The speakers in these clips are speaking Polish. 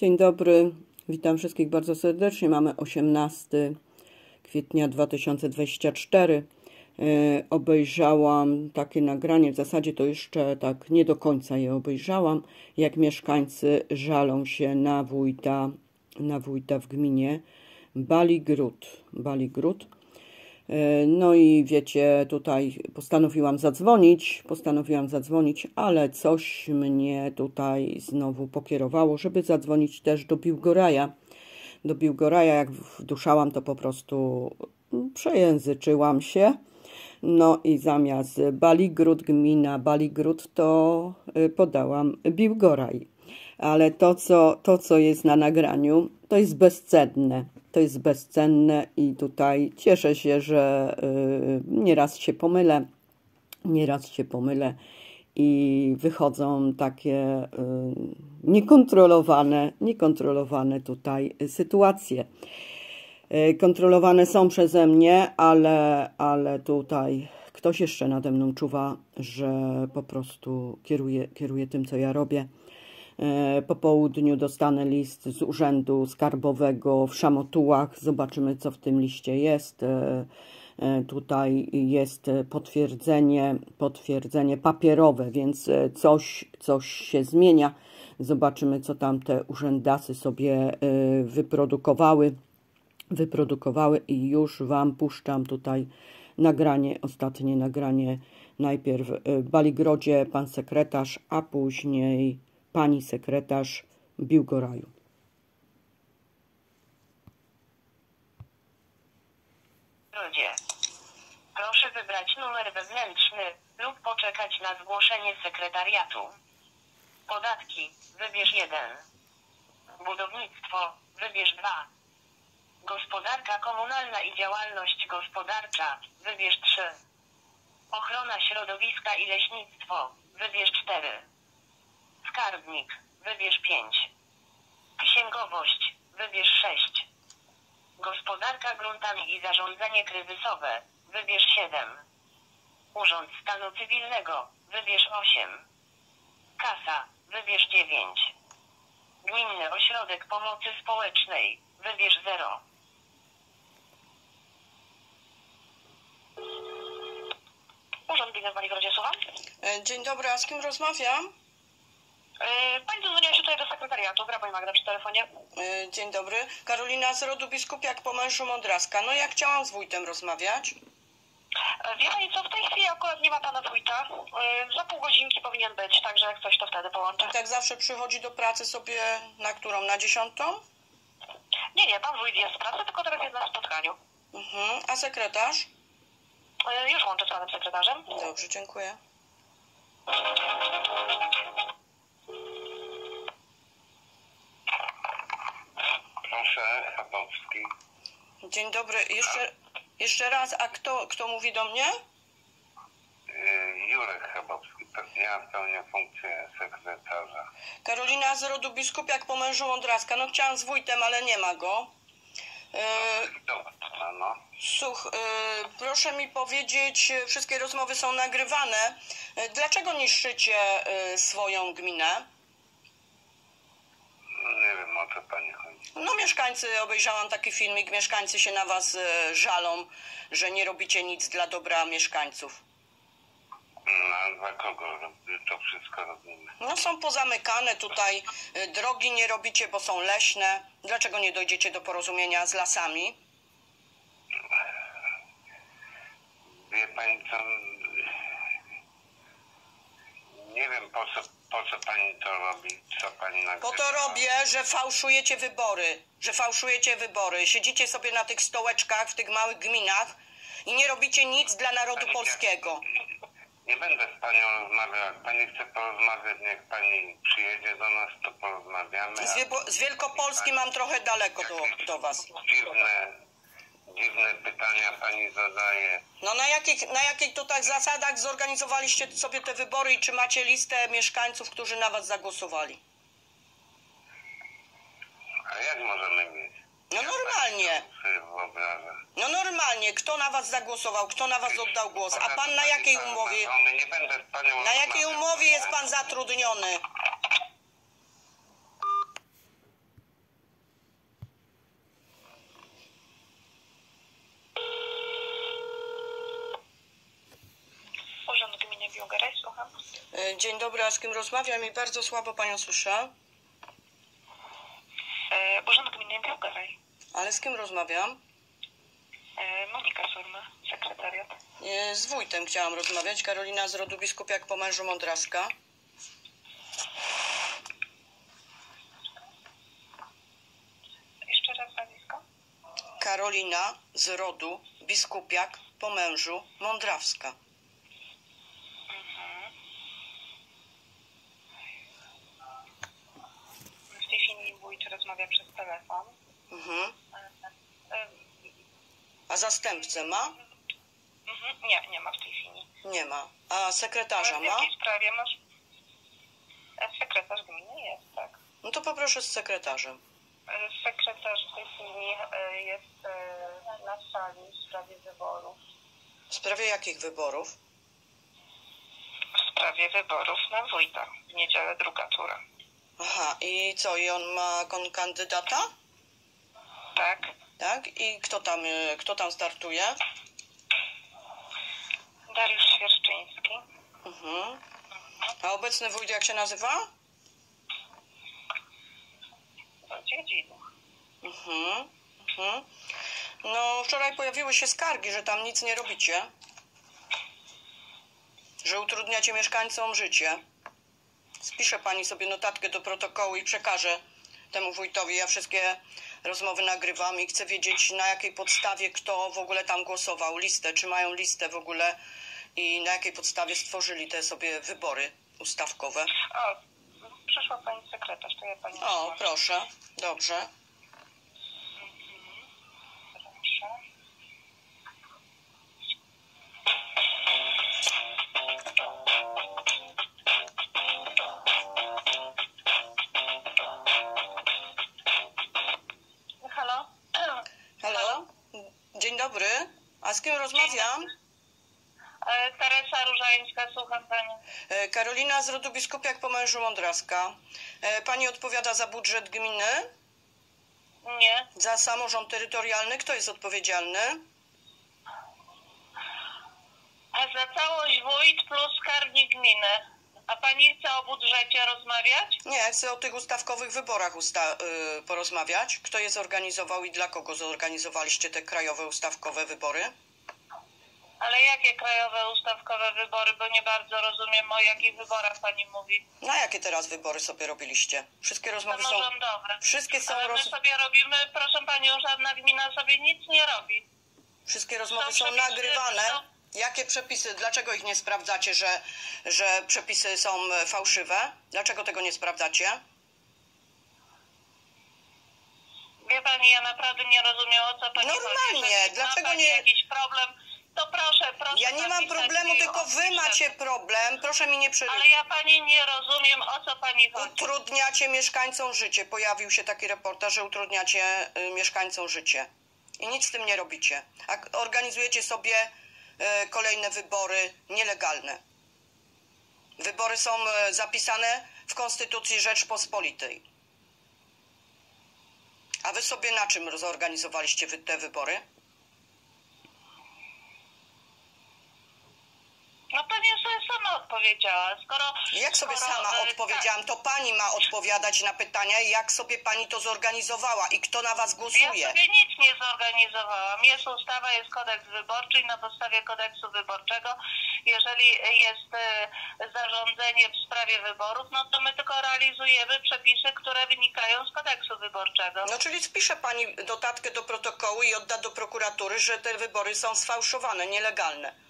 Dzień dobry, witam wszystkich bardzo serdecznie. Mamy 18 kwietnia 2024. E, Obejrzałam takie nagranie, w zasadzie to jeszcze tak nie do końca je obejrzałam, jak mieszkańcy żalą się na wójta, na wójta w gminie Baligród. Baligród. No i wiecie, tutaj postanowiłam zadzwonić, postanowiłam zadzwonić, ale coś mnie tutaj znowu pokierowało, żeby zadzwonić też do Biłgoraja. Do Biłgoraja, jak wduszałam, to po prostu przejęzyczyłam się. No i zamiast Baligród, gmina Baligród, to y, podałam Biłgoraj. Ale to co, to, co jest na nagraniu, to jest bezcenne. To jest bezcenne i tutaj cieszę się, że y, nieraz się pomylę, nieraz się pomylę i wychodzą takie y, niekontrolowane, niekontrolowane tutaj sytuacje. Y, Kontrolowane są przeze mnie, ale, ale tutaj ktoś jeszcze nade mną czuwa, że po prostu kieruje, kieruje tym, co ja robię. E, Po południu dostanę list z urzędu skarbowego w Szamotułach. Zobaczymy, co w tym liście jest. E, e, Tutaj jest potwierdzenie, potwierdzenie papierowe, więc coś, coś się zmienia. Zobaczymy, co tam te urzędasy sobie wyprodukowały wyprodukowały i już Wam puszczam tutaj nagranie, ostatnie nagranie. Najpierw w Baligrodzie pan sekretarz, a później pani sekretarz Biłgoraju. Rodzie. Proszę wybrać numer wewnętrzny lub poczekać na zgłoszenie sekretariatu. Podatki, wybierz 1. Budownictwo, wybierz 2. Gospodarka komunalna i działalność gospodarcza, wybierz 3. Ochrona środowiska i leśnictwo, wybierz 4. Skarbnik, wybierz 5. Księgowość, wybierz 6. Gospodarka gruntami i zarządzanie kryzysowe, wybierz 7. Urząd Stanu Cywilnego, wybierz 8. Kasa, wybierz 9. Gminny Ośrodek Pomocy Społecznej, wybierz 0. Urząd Gminy w Baligrodzie, słucham? E, Dzień dobry, a z kim rozmawiam? Yy, pani dzwoniła się tutaj do sekretariatu, gra pani Magda przy telefonie. E, Dzień dobry. Karolina z rodu biskupiak po mężu Mądraska. No ja chciałam z wójtem rozmawiać. E, Wie pani co, w tej chwili akurat nie ma pana wójta. Za pół godzinki powinien być, także jak coś to wtedy połączę. Tak zawsze przychodzi do pracy sobie na którą? Na dziesiątą? Nie, nie, pan wójt jest w pracy, tylko teraz jest na spotkaniu. Mhm. A sekretarz? Już łączę z panem sekretarzem. Dobrze, dziękuję. Proszę, Chabowski. Dzień dobry. Jeszcze, jeszcze raz, a kto, kto mówi do mnie? Y, Jurek Chabowski. Ja pełnię funkcję sekretarza. Karolina z rodu biskupiak po mężu Mądraska. No chciałam z wójtem, ale nie ma go. E, Dobra, no. Słuch, e, proszę mi powiedzieć, wszystkie rozmowy są nagrywane. Dlaczego niszczycie swoją gminę? Nie wiem o co pani chodzi. No mieszkańcy, obejrzałam taki filmik, mieszkańcy się na was e, żalą, że nie robicie nic dla dobra mieszkańców. No, a dla kogo rob- to wszystko robimy? No są pozamykane tutaj, e, drogi nie robicie, bo są leśne. Dlaczego nie dojdziecie do porozumienia z lasami? Wie pani co? Nie wiem po co, po co pani to robi, co pani nagrywa. Po to robię, że fałszujecie wybory, że fałszujecie wybory. Siedzicie sobie na tych stołeczkach w tych małych gminach i nie robicie nic dla narodu Pani- polskiego. Nie będę z panią rozmawiał. Jak pani chce porozmawiać, niech pani przyjedzie do nas, to porozmawiamy. Z, Wiebo- z Wielkopolski mam trochę daleko do, do was. Dziwne, dziwne pytania pani zadaje. No na jakich, na jakich tutaj zasadach zorganizowaliście sobie te wybory i czy macie listę mieszkańców, którzy na was zagłosowali? A jak możemy mieć? No normalnie. No normalnie. Kto na was zagłosował? Kto na was oddał głos? A pan na jakiej umowie? Nie będę z panią Na jakiej umowie jest pan zatrudniony? Dzień dobry, a z kim rozmawiam i bardzo słabo panią słyszę. E, Urząd Gminy Białgoraj. Ale z kim rozmawiam? E, Monika Surma, sekretariat. E, Z wójtem chciałam rozmawiać. Karolina z rodu biskupiak po mężu Mądraska. Jeszcze raz nazwisko? Karolina z rodu biskupiak po mężu Mądrawska. W tej chwili wójt rozmawia przez telefon. Mhm. E, A zastępcę ma? mhm, Nie, nie ma w tej chwili. Nie ma. A sekretarza W ma? jakiej sprawie masz? E, Sekretarz gminy jest, tak. No to poproszę z sekretarzem. E, Sekretarz w tej chwili e, jest e, na sali w sprawie wyborów. W sprawie jakich wyborów? W sprawie wyborów na wójta. W niedzielę druga tura. Aha, i co? I on ma kon kandydata? Tak. Tak? I kto tam, e, kto tam startuje? Dariusz Świerszczyński. Mhm. A obecny wójt jak się nazywa? Dziedzinu. Mhm. Mhm. No, wczoraj pojawiły się skargi, że tam nic nie robicie. Że utrudniacie mieszkańcom życie. Spiszę pani sobie notatkę do protokołu i przekażę temu wójtowi. Ja wszystkie rozmowy nagrywam i chcę wiedzieć, na jakiej podstawie kto w ogóle tam głosował. Listę, czy mają listę w ogóle i na jakiej podstawie stworzyli te sobie wybory ustawkowe. O, przyszła pani sekretarz, to ja pani O, proszę. Dobrze. Z kim rozmawiam? E, Teresa Różańska, słucham pani. E, Karolina z rodu biskupiak po mężu Mądraska. E, Pani odpowiada za budżet gminy, Nie. za samorząd terytorialny. Kto jest odpowiedzialny? A za całość wójt plus skarbnik gminy. A pani chce o budżecie rozmawiać? Nie, chcę o tych ustawkowych wyborach usta- y, porozmawiać. Kto je zorganizował i dla kogo zorganizowaliście te krajowe ustawkowe wybory? Ale jakie krajowe ustawkowe wybory? Bo nie bardzo rozumiem o jakich wyborach pani mówi. Na jakie teraz wybory sobie robiliście? Wszystkie rozmowy są... Wszystkie są, Ale my roz... sobie robimy, proszę panią, żadna gmina sobie nic nie robi. Wszystkie rozmowy są są nagrywane. są- Jakie przepisy? Dlaczego ich nie sprawdzacie, że, że przepisy są e, fałszywe? Dlaczego tego nie sprawdzacie? Wie pani, ja naprawdę nie rozumiem o co pani Normalnie, chodzi. Jeżeli dlaczego nie- jakiś problem, to proszę, proszę Ja nie mam problemu, tylko wy macie problem. Proszę mi nie Ale przerywać. ja pani nie rozumiem o co pani chodzi. Utrudniacie mieszkańcom życie. Pojawił się taki reportaż, że utrudniacie y, mieszkańcom życie. I nic z tym nie robicie. A organizujecie sobie y, kolejne wybory nielegalne. Wybory są y, zapisane w Konstytucji Rzeczpospolitej. A wy sobie na czym zorganizowaliście wy- te wybory? No pani sobie sama odpowiedziała. Skoro, Jak sobie skoro, sama e, odpowiedziałam, to pani ma odpowiadać na pytania, jak sobie pani to zorganizowała i kto na was Ja głosuje. sobie nic nie zorganizowałam. Jest ustawa, jest kodeks wyborczy i na podstawie kodeksu wyborczego, jeżeli jest e, zarządzenie w sprawie wyborów, no to my tylko realizujemy przepisy, które wynikają z kodeksu wyborczego. No czyli spisze pani notatkę do protokołu i odda do prokuratury, że te wybory są sfałszowane, nielegalne.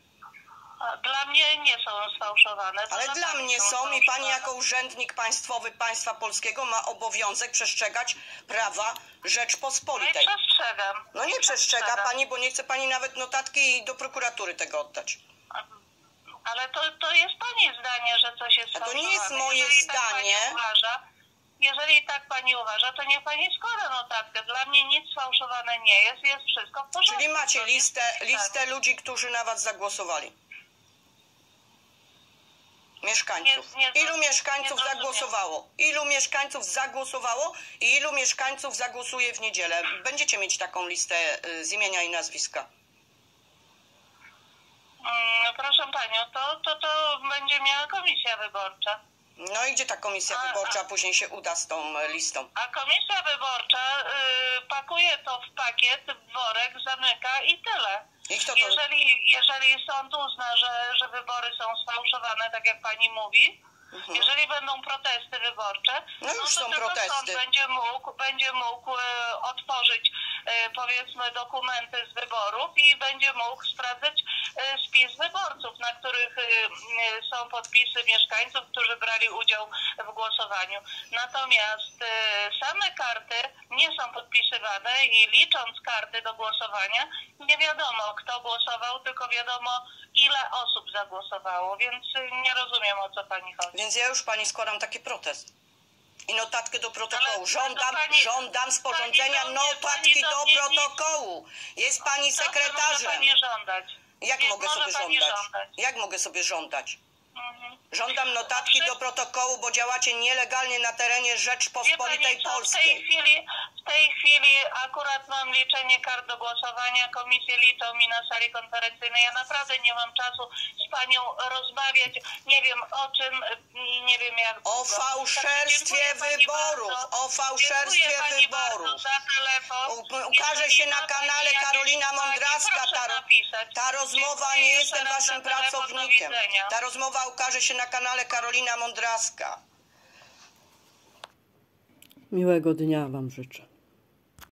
Dla mnie nie są sfałszowane. To Ale dla mnie są i pani sfałszowane. jako urzędnik państwowy państwa polskiego ma obowiązek przestrzegać prawa No i Rzeczpospolitej. przestrzegam. No nie przestrzega Przestrzegam. pani, bo nie chce pani nawet notatki i do prokuratury tego oddać. Ale to, to jest pani zdanie, że coś jest A to sfałszowane. nie jest moje jeżeli Tak zdanie. pani uważa, jeżeli tak pani uważa, to niech pani składa notatkę. Dla mnie nic sfałszowane nie jest, jest wszystko w porządku. Czyli macie listę, tak. listę ludzi, którzy na was zagłosowali. Mieszkańców. Ilu mieszkańców zagłosowało? Ilu mieszkańców zagłosowało i ilu mieszkańców zagłosuje w niedzielę? Będziecie mieć taką listę y, z imienia i nazwiska. Mm, Proszę panią, to, to, to będzie miała komisja wyborcza. No i gdzie ta komisja A, wyborcza później się uda z tą e, listą? A komisja wyborcza y, pakuje to w pakiet, w worek, zamyka i tyle. I kto to... Jeżeli, jeżeli sąd uzna, że, że wybory są sfałszowane, tak jak pani mówi, jeżeli będą protesty wyborcze, Mhm. No już to są protesty. sąd będzie mógł, będzie mógł e, otworzyć powiedzmy dokumenty z wyborów i będzie mógł sprawdzać e, spis wyborców, na których m, są podpisy mieszkańców, którzy brali udział w głosowaniu. Natomiast same karty nie są podpisywane i licząc karty do głosowania, nie wiadomo kto głosował, tylko wiadomo ile osób zagłosowało, więc nie rozumiem o co pani chodzi. Więc ja już pani składam taki protest. I notatkę do protokołu. Ale Żądam, pani- żądam sporządzenia pani notatki do protokołu. Jest pani sekretarzem. pani żądać. Jak mogę sobie żądać? Jak mogę sobie żądać? Mhm. Żądam notatki do protokołu, bo działacie nielegalnie na terenie Rzeczpospolitej pani co, w tej Polskiej. chwili, w tej chwili akurat mam liczenie kart do głosowania, komisje liczą mi na sali konferencyjnej. Ja naprawdę nie mam czasu z panią rozmawiać, nie wiem o czym i nie wiem jak O długo. fałszerstwie Także dziękuję pani wyborów, bardzo. o fałszerstwie Dziękuję pani wyborów. ukaże się na kanale Karolina Mądraska. Ta, ta rozmowa, Dziękuję nie jestem waszym pracownikiem. Ta rozmowa ukaże się na kanale Karolina Mądraska. Miłego dnia Wam życzę.